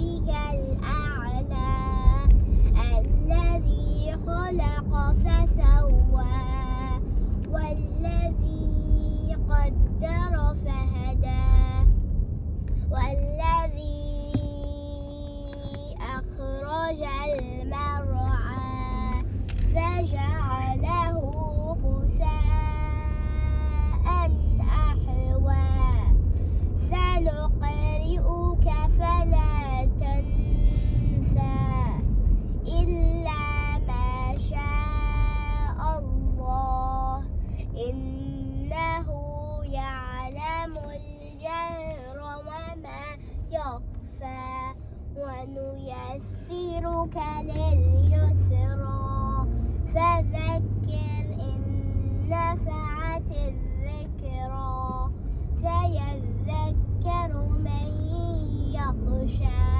ربك الأعلى الذي خلق فسوى يعلم الجهر وما يخفى ونيسرك لليسرى فذكر إن نفعت الذكرى سيذكر من يخشى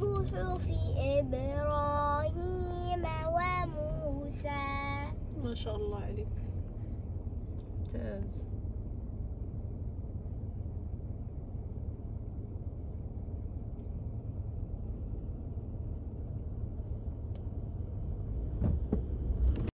صحف إبراهيم وموسى. ما شاء الله عليك. ممتاز.